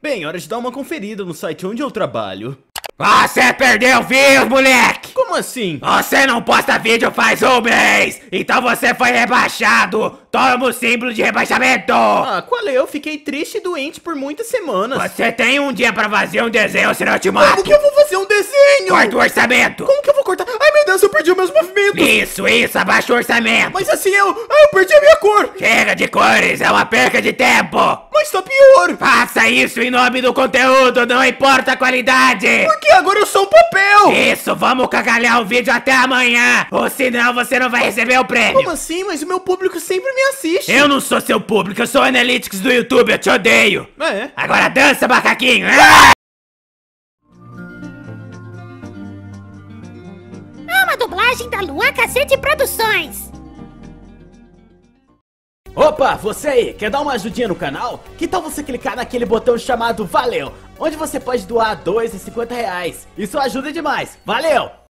Bem, hora de dar uma conferida no site onde eu trabalho. Você perdeu views, moleque! Como assim? Você não posta vídeo faz um mês! Então você foi rebaixado! Toma o símbolo de rebaixamento! Ah, qual é? Eu fiquei triste e doente por muitas semanas. Você tem um dia pra fazer um desenho, senão eu te mato! Como que eu vou fazer um desenho? Corta o orçamento! Como que eu vou cortar? Ai meu Deus, eu perdi os meus movimentos! Isso, isso, abaixa o orçamento! Mas assim eu. Ai, eu perdi a minha cor! Chega de cores, é uma perca de tempo! Mas tá pior! Faça isso em nome do conteúdo, não importa a qualidade! Porque agora eu sou um papel! Isso, vamos cagalhar o vídeo até amanhã! Ou senão você não vai receber o prêmio! Como assim? Mas o meu público sempre me assiste! Eu não sou seu público, eu sou o Analytics do YouTube, eu te odeio! É. Agora dança, macaquinho! Ah! É uma dublagem da Luan Cacete Produções. Opa, você aí, quer dar uma ajudinha no canal? Que tal você clicar naquele botão chamado Valeu, onde você pode doar 2,50 reais. Isso ajuda demais, valeu!